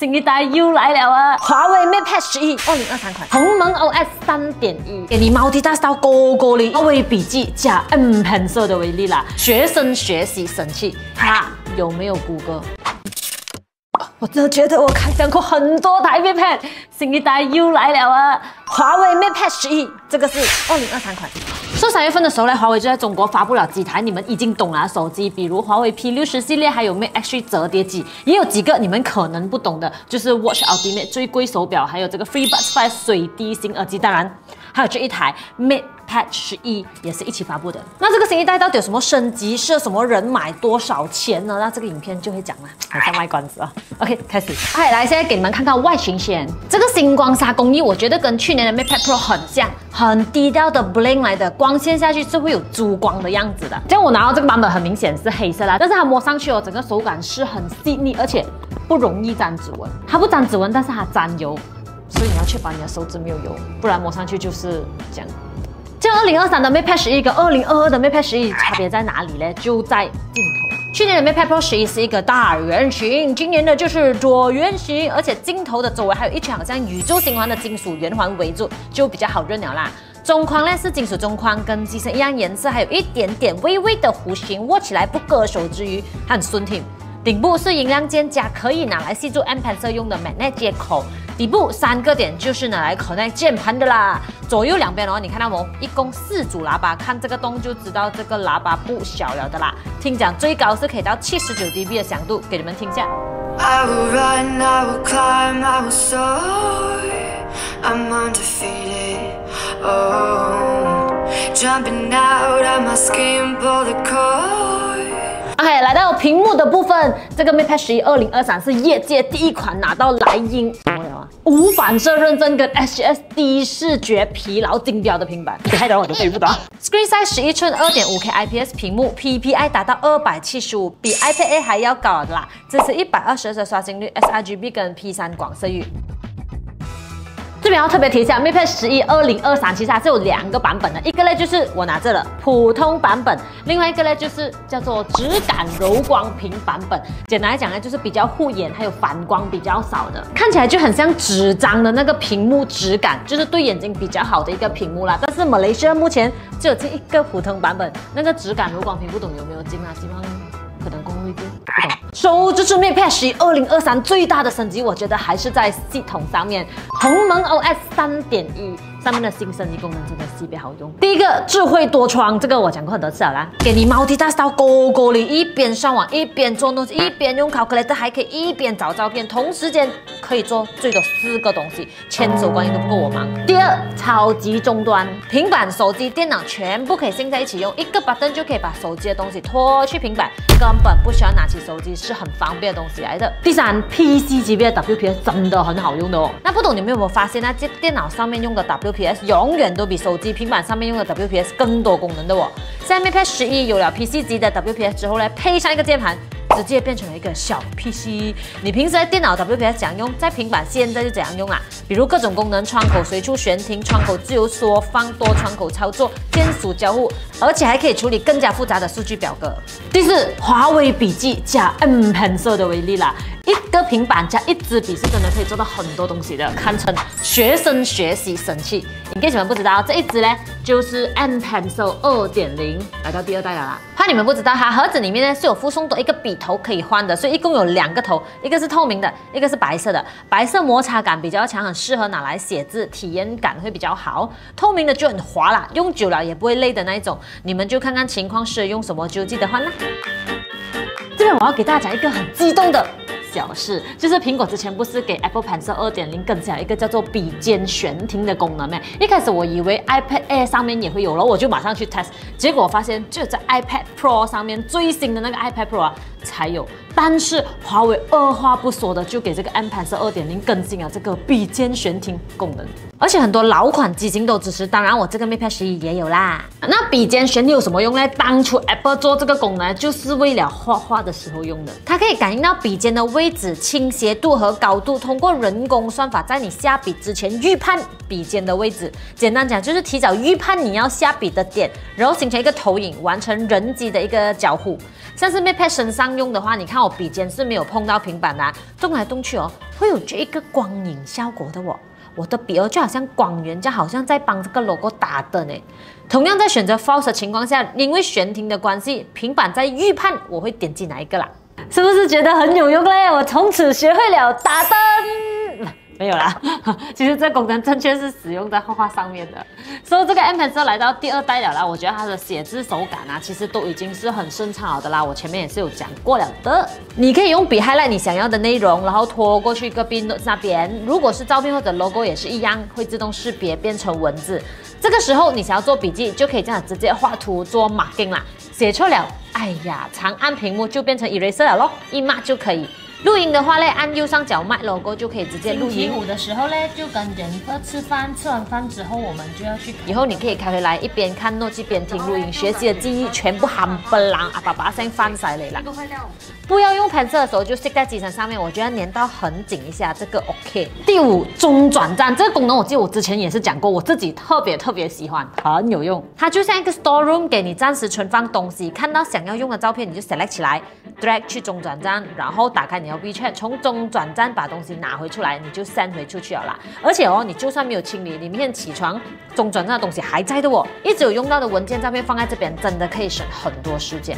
新一代又来了啊！华为 Mate Pad 十一二零二三款鸿蒙 OS 三点一，给你 multitask 到高高的华为笔记加 M Pencil 的威力啦！学生学习神器，它有没有谷歌？我真的觉得我开箱过很多台 Mate Pad，新一代又来了啊！华为 Mate Pad 十一，这个是二零二三款。说三月份的时候呢，华为就在中国发布了几台你们已经懂了手机，比如华为 P 六十系列，还有 Mate X3 折叠机，也有几个你们可能不懂的，就是 Watch Ultimate 最贵手表，还有这个 FreeBuds 5水滴型耳机，当然还有这一台 Mate Patch 十一也是一起发布的。那这个新一代到底有什么升级？适合什么人买？多少钱呢？那这个影片就会讲了，马上卖关子啊。OK，开始。哎，来，现在给你们看看外形先。这个星光纱工艺，我觉得跟去年的 Mate Pad Pro 很像，很低调的 bling 来的，光线下去是会有珠光的样子的。像我拿到这个版本很明显是黑色啦，但是它摸上去哦，整个手感是很细腻，而且不容易沾指纹。它不沾指纹，但是它沾油，所以你要确保你的手指没有油，不然摸上去就是这样。这二零二三的 Mate Pad 十一跟二零二二的 Mate Pad 十一差别在哪里呢？就在镜头。去年的 Mate Pad Pro 十一是一个大圆形，今年的就是椭圆形，而且镜头的周围还有一圈好像宇宙星环的金属圆环围住，就比较好认了啦。中框呢是金属中框，跟机身一样颜色，还有一点点微微的弧形，握起来不割手之余很顺挺。顶部是音量键加可以拿来系住 M Pencil 用的 Magnet 接口，底部三个点就是拿来 connect 键盘的啦。左右两边哦，你看到没？一共四组喇叭，看这个洞就知道这个喇叭不小了的啦。听讲最高是可以到七十九 dB 的响度，给你们听一下。I will run, I will climb, I will soar. I'm undefeated. Oh, jumping out of my skin, pull the cord. OK，来到屏幕的部分，这个 Mate Pad 十一二零二三是业界第一款拿到莱茵什么了啊？无反射认证跟 SGS 低视觉疲劳定标的平板，你害得我都背不到。Screen size 十一寸，二点五 K IPS 屏幕，PPI 达到二百七十五，比 iPad Air 还要高的啦。支持一百二十赫的刷新率，sRGB 跟 P 三广色域。这边要特别提一下，Mate 十一二零二三其实它是有两个版本的，一个呢就是我拿着的普通版本，另外一个呢就是叫做质感柔光屏版本。简单来讲呢，就是比较护眼，还有反光比较少的，看起来就很像纸张的那个屏幕质感，就是对眼睛比较好的一个屏幕啦。但是 Malaysia 目前只有这一个普通版本，那个质感柔光屏不懂有没有进啊？基本上可能公会变，不懂。So 这是 Mate Pad 十一二零二三最大的升级，我觉得还是在系统上面，鸿蒙 OS 三点一上面的新升级功能真的特别好用。第一个智慧多窗，这个我讲过很多次了啦，给你 multitask 到高高里，一边上网一边做东西，一边用 calculator 还可以一边找照片，同时间可以做最多四个东西，千手观音都不够我忙。第二，超级终端，平板、手机、电脑全部可以 sync 在一起用，一个 button 就可以把手机的东西拖去平板，根本不需要拿起手机。是很方便的东西来的。第三，PC 级别的 WPS 真的很好用的哦。那不懂你们有没有发现，那这电脑上面用的 WPS 永远都比手机、平板上面用的 WPS 更多功能的哦。现在 Mate 十一有了 PC 级的 WPS 之后呢，配上一个键盘。直接变成了一个小 PC。你平时在电脑 WPS 怎样用，在平板现在就怎样用啊？比如各种功能，窗口随处悬停，窗口自由缩放，多窗口操作，键鼠交互，而且还可以处理更加复杂的数据表格。第四，华为笔记加 M Pencil 的威力啦。一个平板加一支笔是真的可以做到很多东西的，堪称学生学习神器。你给你们不知道，这一支呢就是 M Pencil 二点零，来到第二代了啦。怕你们不知道，它盒子里面呢是有附送的一个笔头可以换的，所以一共有两个头，一个是透明的，一个是白色的。白色摩擦感比较强，很适合拿来写字，体验感会比较好。透明的就很滑啦，用久了也不会累的那一种。你们就看看情况适合用什么就记得换啦。这边我要给大家一个很激动的。小事就是苹果之前不是给 Apple Pencil 二点零更加一个叫做笔尖悬停的功能吗？一开始我以为 iPad Air 上面也会有了，我就马上去 test，结果发现只有在 iPad Pro 上面最新的那个 iPad Pro 啊才有。但是华为二话不说的就给这个 M Pencil 二点零更新了这个笔尖悬停功能，而且很多老款机型都支持，当然我这个 Mate Pad 十一也有啦。那笔尖悬停有什么用呢？当初 Apple 做这个功能就是为了画画的时候用的，它可以感应到笔尖的位置、倾斜度和高度，通过人工算法在你下笔之前预判笔尖的位置。简单讲就是提早预判你要下笔的点，然后形成一个投影，完成人机的一个交互。像是 MatePad 身上用的话，你看我笔尖是没有碰到平板的、啊，动来动去哦，会有这一个光影效果的哦。我的笔哦就好像光源，就好像在帮这个 logo 打灯诶。同样在选择 False 的情况下，因为悬停的关系，平板在预判我会点击哪一个啦？是不是觉得很有用嘞？我从此学会了打灯。没有啦，其实这功能正确是使用在画画上面的。所以这个 M Pencil 来到第二代了啦，我觉得它的写字手感啊，其实都已经是很顺畅了的啦。我前面也是有讲过了的，你可以用笔 highlight 你想要的内容，然后拖过去隔壁那边。如果是照片或者 logo 也是一样，会自动识别变成文字。这个时候你想要做笔记，就可以这样直接画图做 marking 啦。写错了，哎呀，长按屏幕就变成 eraser 了咯，一抹就可以。录音的话呢，按右上角麦 logo 就可以直接录音。五的时候呢，就跟人哥吃饭，吃完饭之后我们就要去。以后你可以开回来，一边看诺基边听录音，学习的记忆全部含不啷啊，把把声翻晒来了。不要用 pencil 的时候就塞在机身上面，我觉得粘到很紧一下，这个 OK。第五，中转站这个功能，我记得我之前也是讲过，我自己特别特别喜欢，很有用。它就像一个 store room，给你暂时存放东西，看到想要用的照片你就 select 起来，drag 去中转站，然后打开你的 WeChat，从中转站把东西拿回出来，你就 send 回出去了啦。而且哦，你就算没有清理，你明天起床中转站的东西还在的哦，一直有用到的文件照片放在这边，真的可以省很多时间。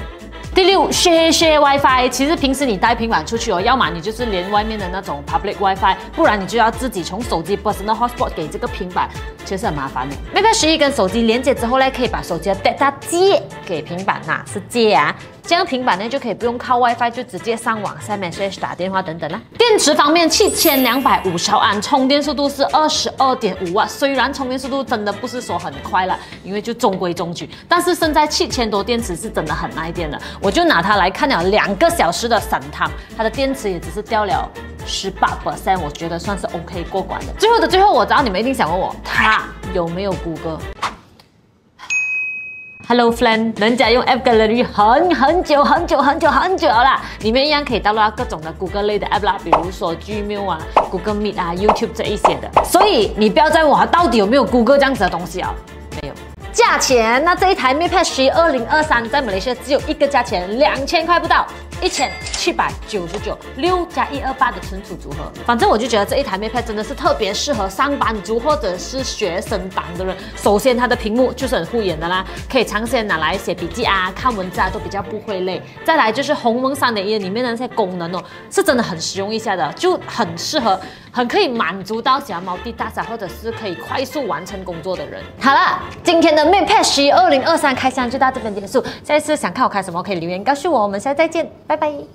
第六，share share WiFi。其实平时你带平板出去哦，要么你就是连外面的那种 public WiFi，不然你就要自己从手机 personal hotspot 给这个平板，其实很麻烦的。Mate 十一跟手机连接之后呢，可以把手机的 data 借给平板呐，是借啊。这样平板呢就可以不用靠 WiFi，就直接上网、send message、打电话等等啦。电池方面，七千两百五十毫安，充电速度是二十二点五瓦。虽然充电速度真的不是说很快了，因为就中规中矩，但是现在七千多电池是真的很耐电的。我就拿它来看了两个小时的散汤，它的电池也只是掉了十八 percent，我觉得算是 OK 过关的。最后的最后，我知道你们一定想问我，它有没有谷歌？Hello friend，人家用 App Gallery 很很久很久很久很久了啦，里面一样可以导入到各种的谷歌类的 App 啦，比如说 Gmail 啊、Google Meet 啊、YouTube 这一些的。所以你不要再问我到底有没有谷歌这样子的东西啊，没有。价钱，那这一台 MatePad 十二零二三在马来西亚只有一个价钱，两千块不到。一千七百九十九，六加一二八的存储组合，反正我就觉得这一台 MatePad 真的是特别适合上班族或者是学生党的人。首先，它的屏幕就是很护眼的啦，可以长时间拿来写笔记啊、看文字啊，都比较不会累。再来就是鸿蒙三点一里面的那些功能哦，是真的很实用一下的，就很适合，很可以满足到喜欢毛地大小或者是可以快速完成工作的人。好了，今天的 MatePad 十二零二三开箱就到这边结束。下一次想看我开什么，可以留言告诉我。我们下次再见。拜拜。